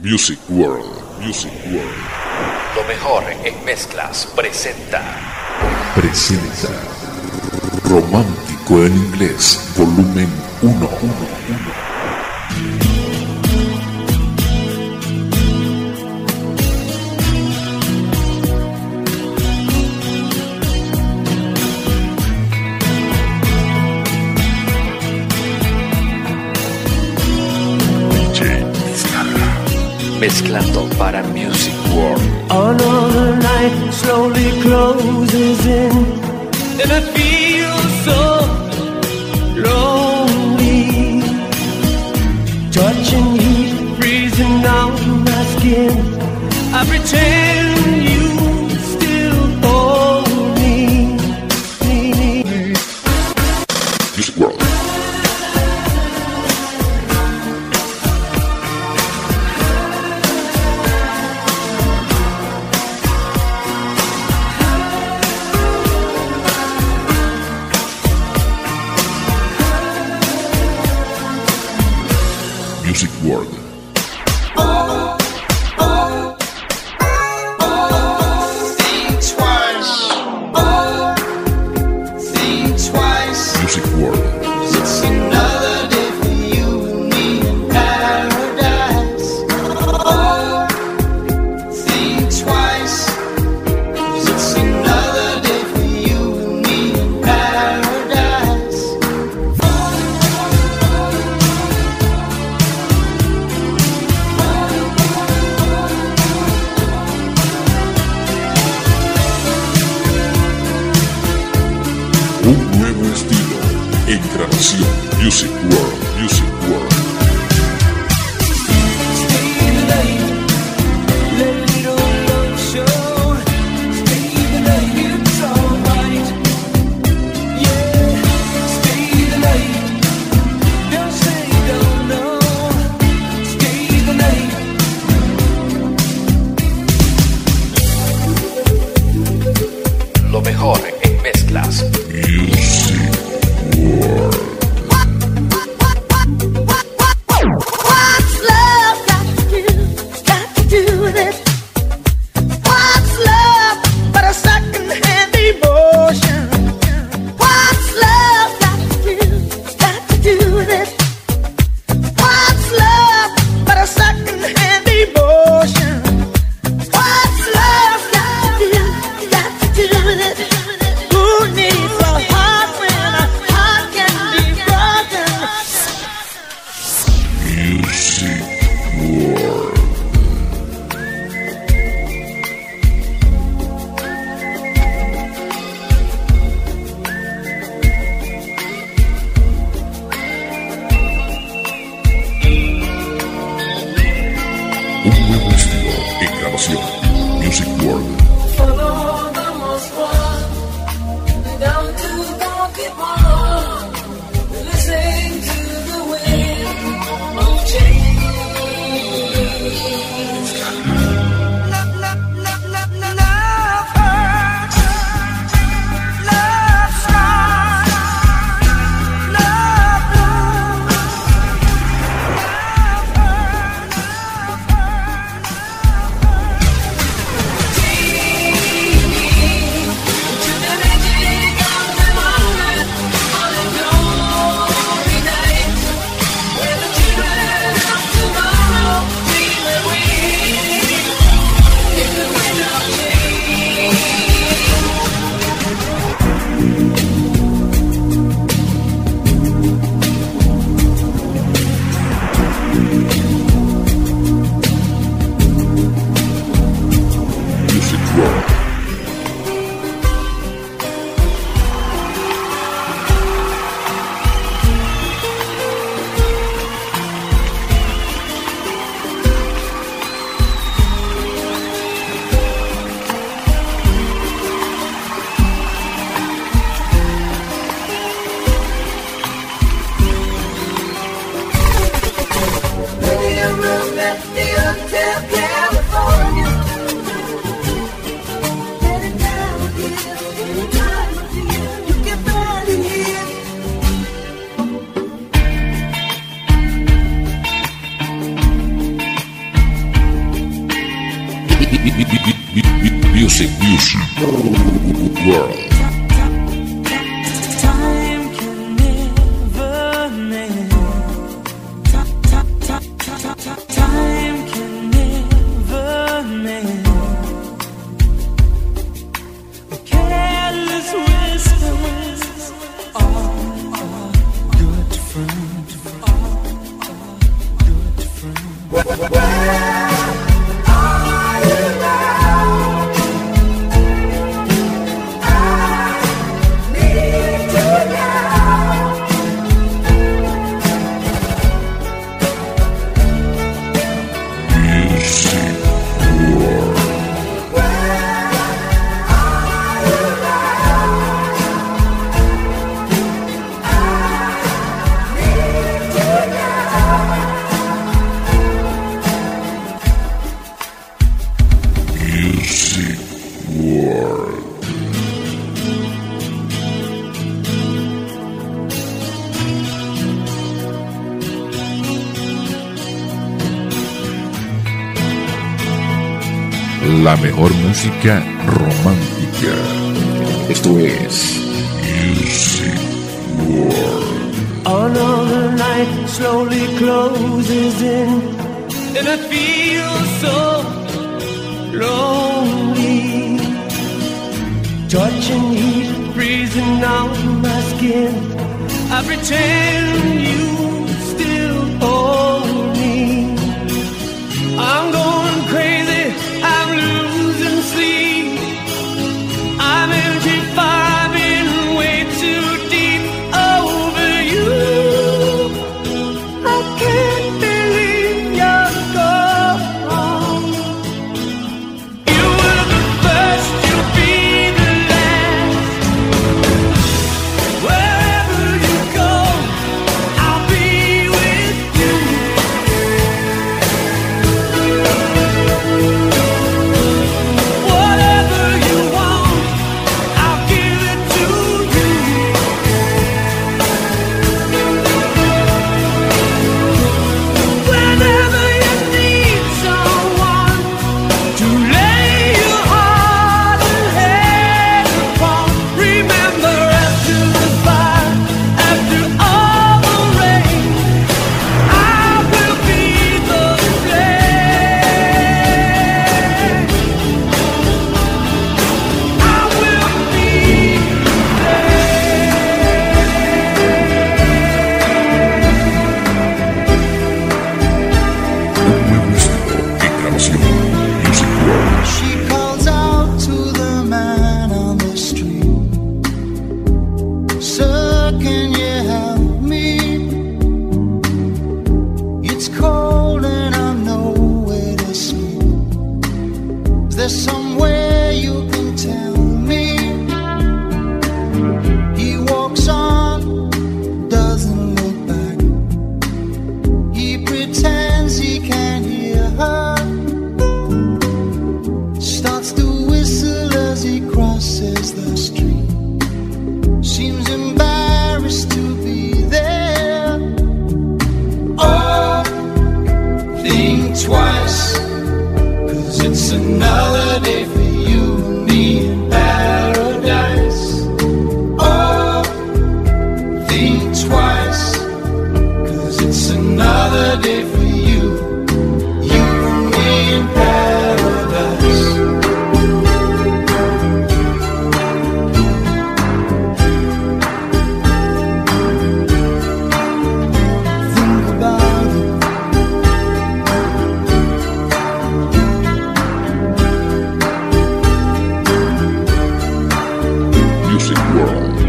Music World, Music World. Lo mejor en mezclas presenta. Presenta. Romántico en inglés, volumen 1. 1, 1. mezclando para Music World. Another night slowly closes in, and I feel so lonely. Touching heat, freezing down my skin. I pretend. Wow. música romántica. Esto es Music World. Another night slowly closes in, and I feel so lonely. Touching heat, freezing on my skin. I pretend.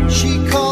She called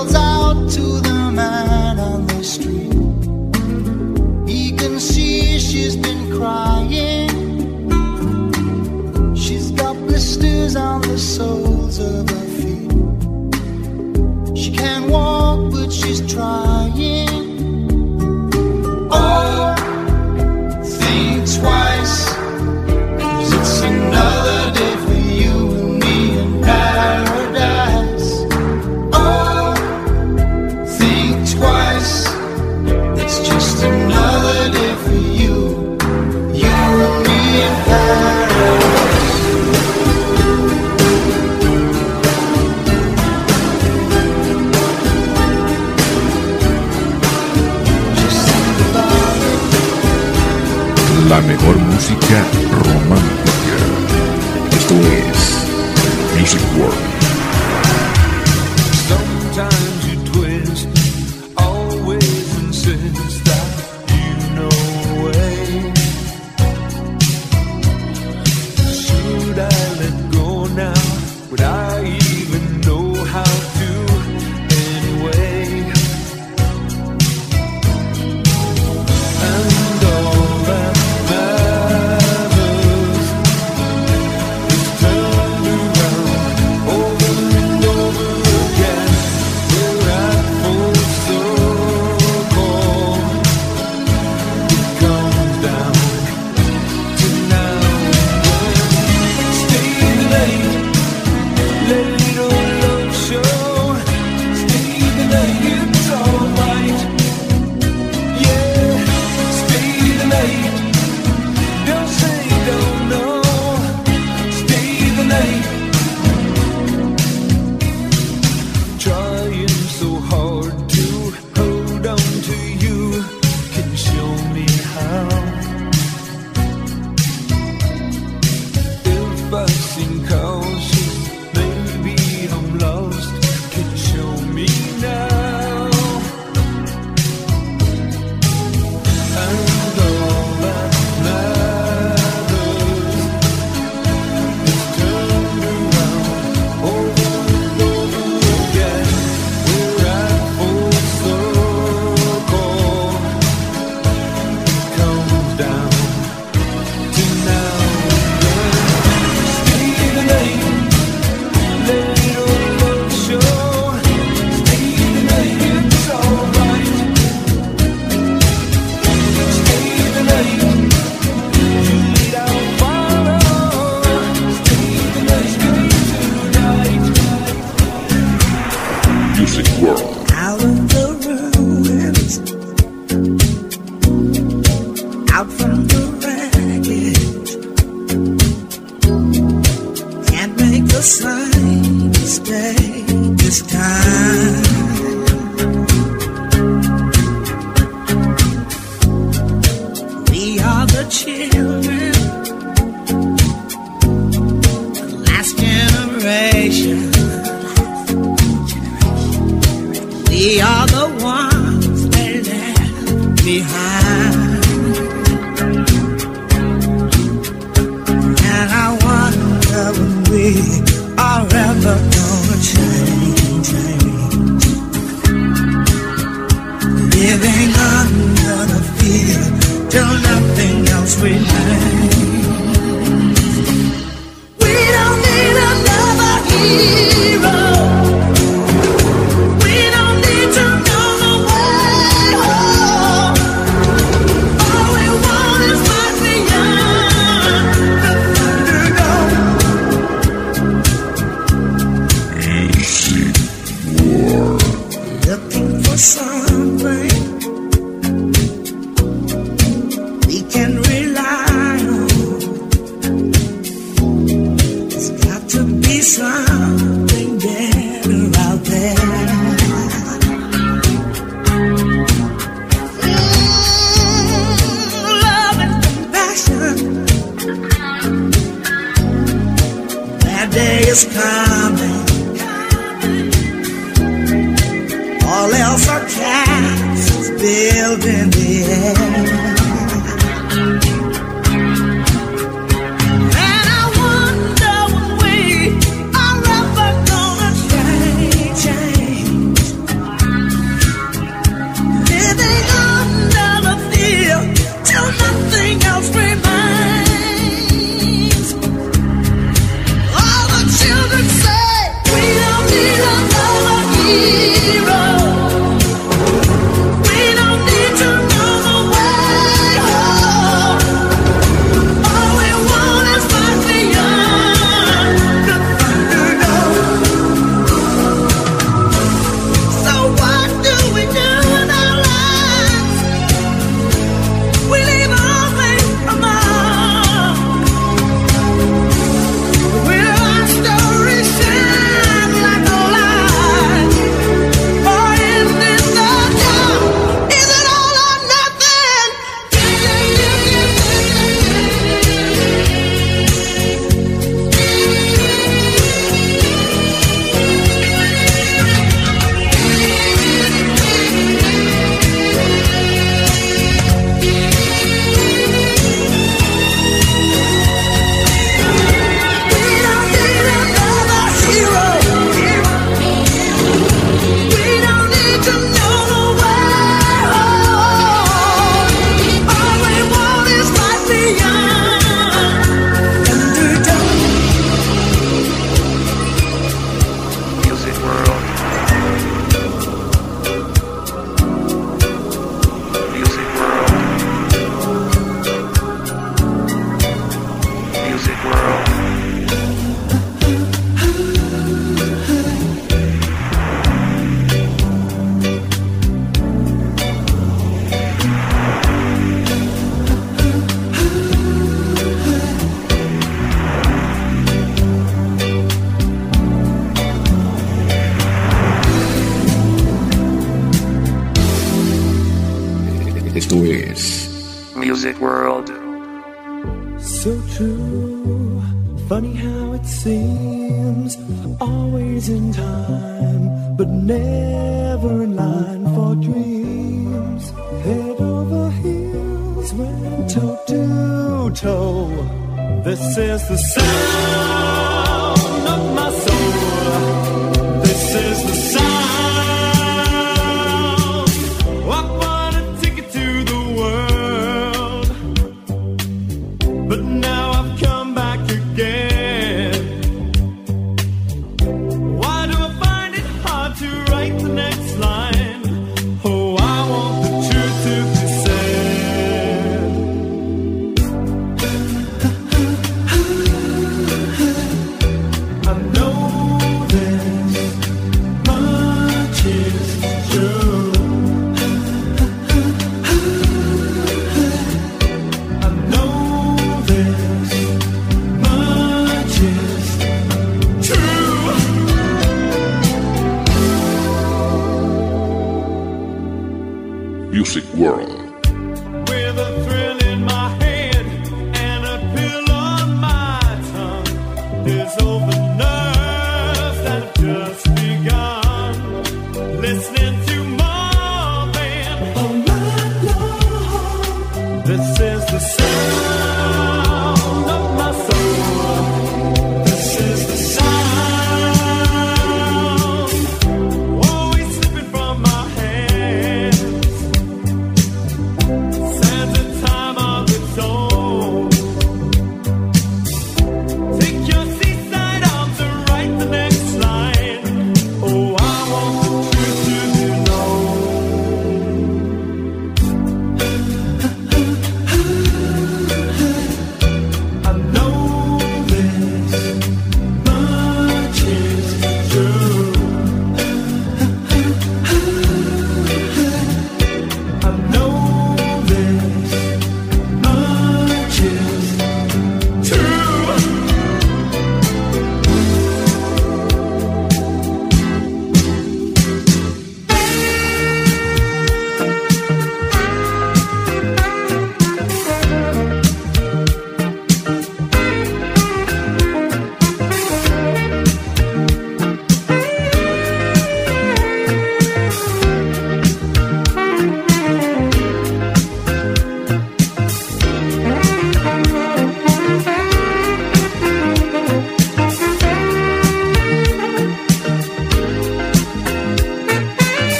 true. Funny how it seems, always in time, but never in line for dreams. Head over heels, went toe to toe. This is the sound.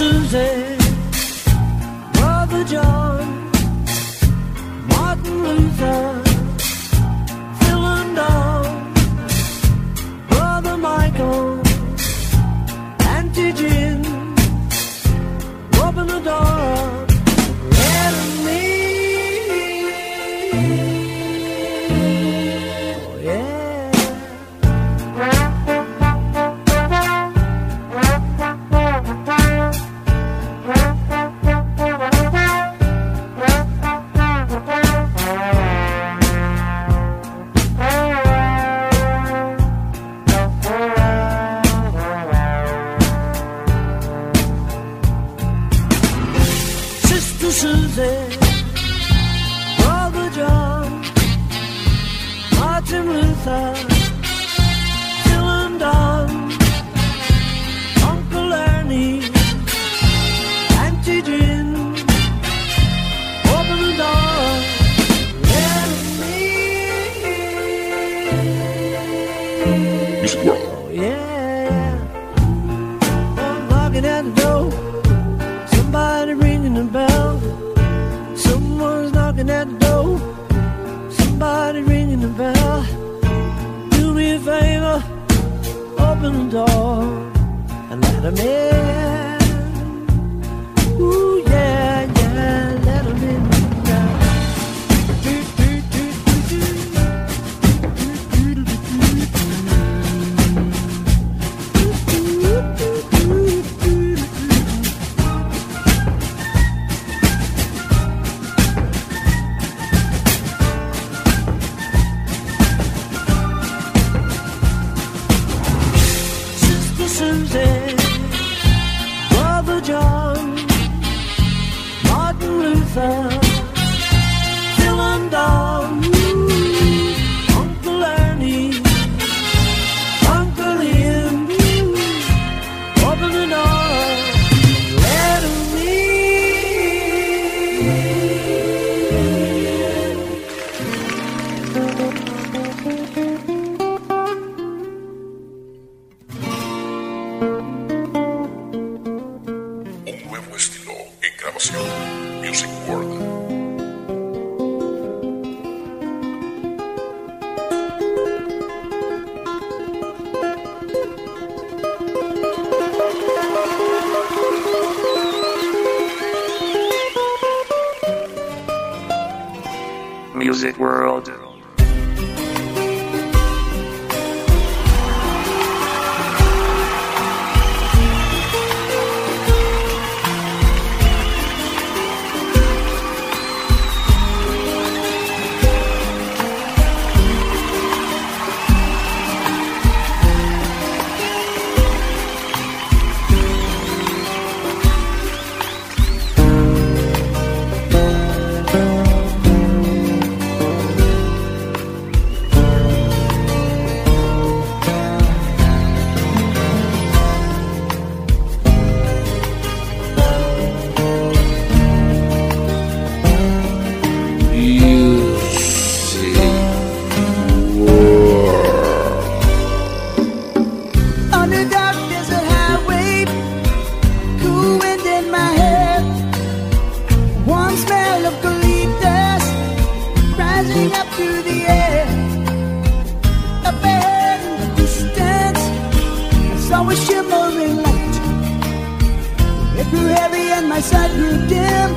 Susie. Door. Somebody ringing the bell. Do me a favor. Open the door and let 'em in. Ooh, Music World. Heavy and my sight grew dim.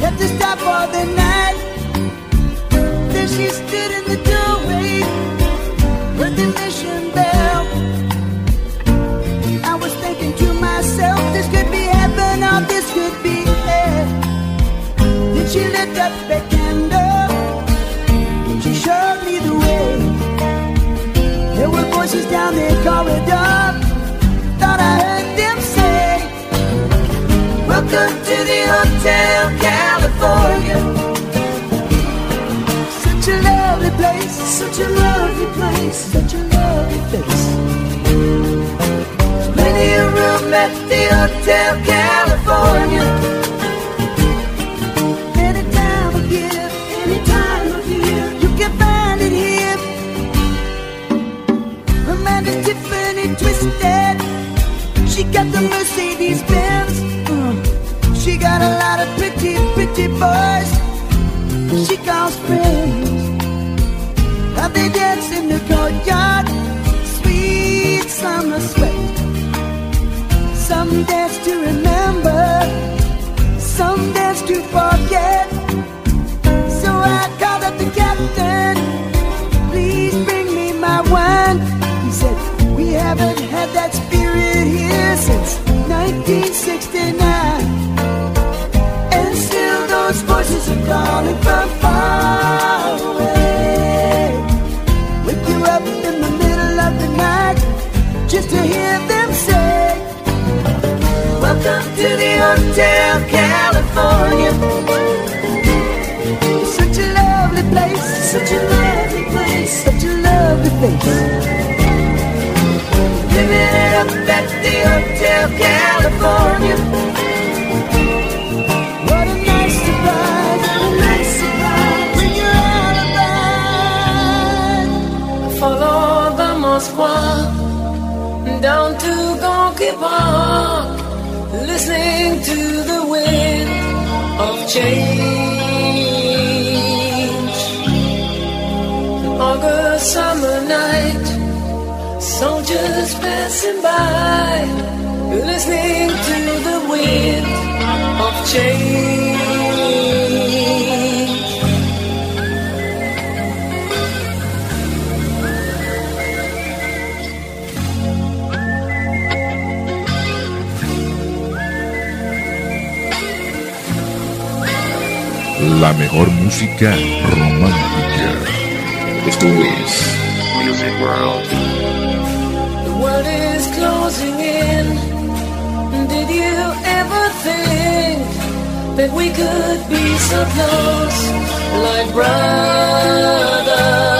Had to stop for the night. There she stood in the doorway, with the mission bell. I was thinking to myself, this could be heaven or this could be hell. Then she lit up a Welcome to the Hotel California. Such a lovely place, such a lovely place, such a lovely place. Plenty of room at the Hotel California. Calls friends. How they dance in the courtyard. Sweet summer sweat. Some dance to remember, some dance to forget. So I called Hotel California. What a nice surprise, what a nice surprise when you're all. Follow the down to Gorky Park, listening to the wind of change. Soldiers passing by, listening to the wind of change. La mejor música romántica. Esto es Music World. Closing in. Did you ever think that we could be so close, like brothers?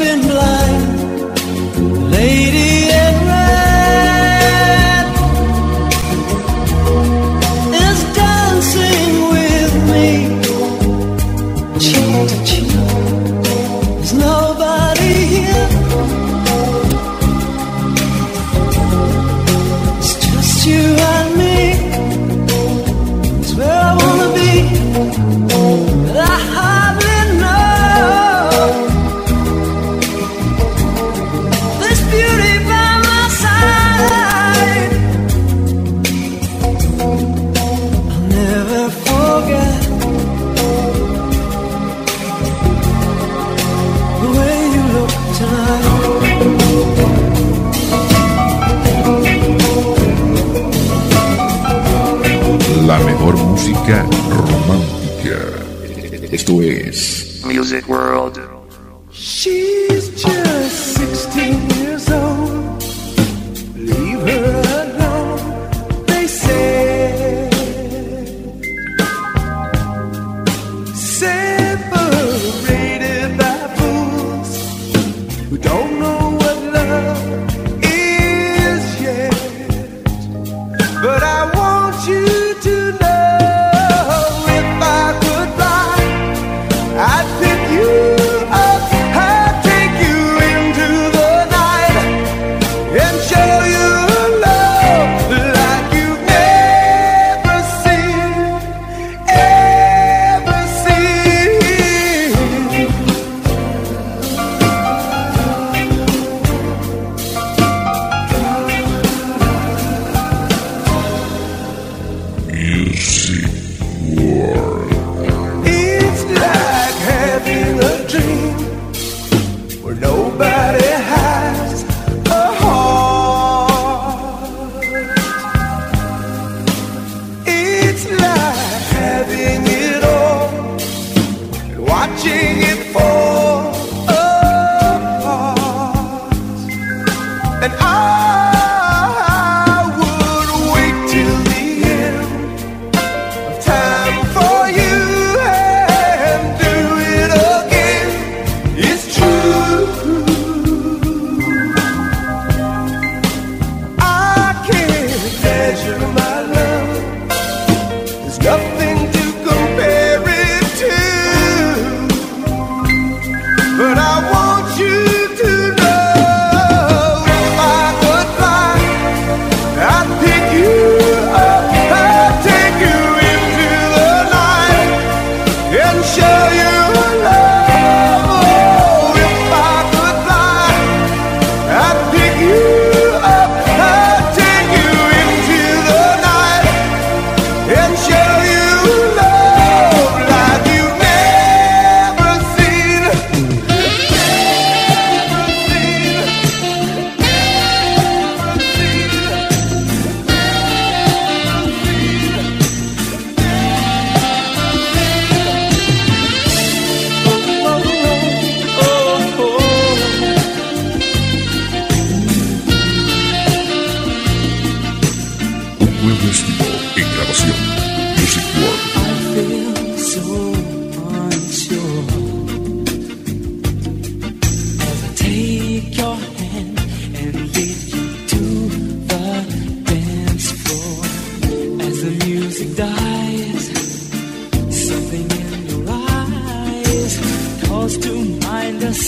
been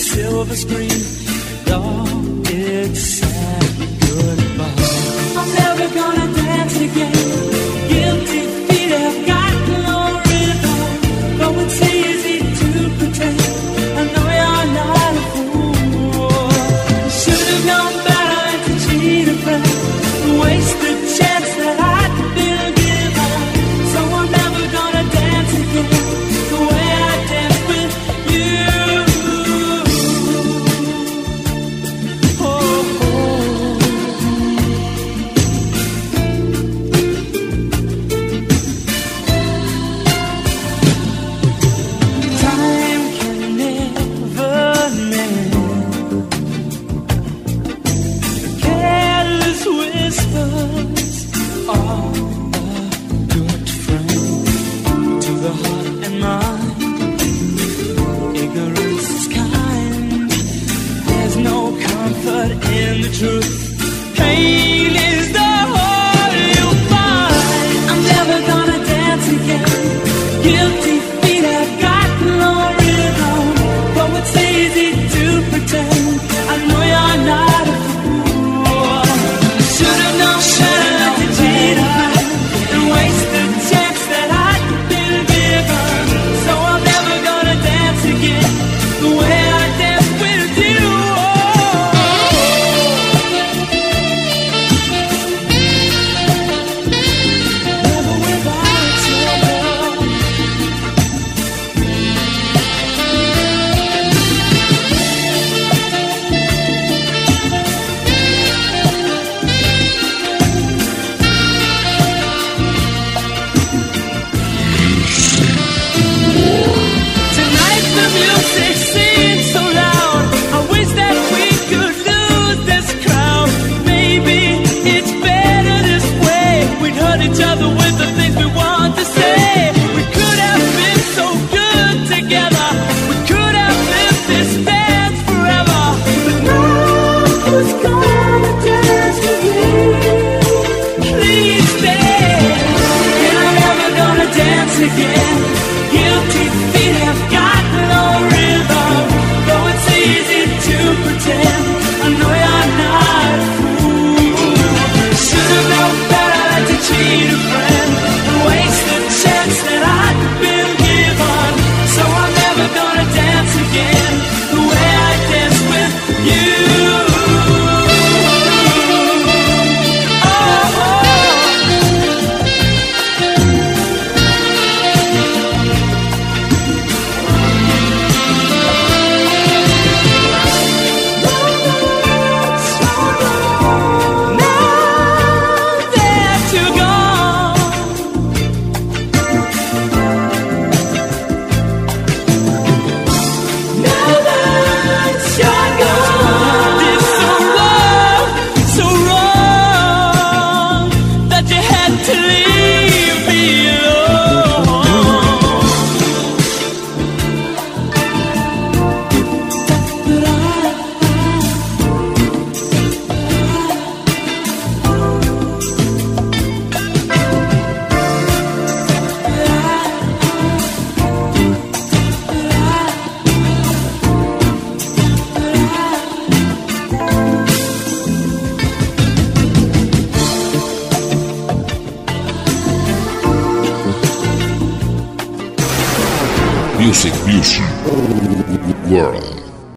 silver screen and all its sad goodbye. I'm never gonna dance again.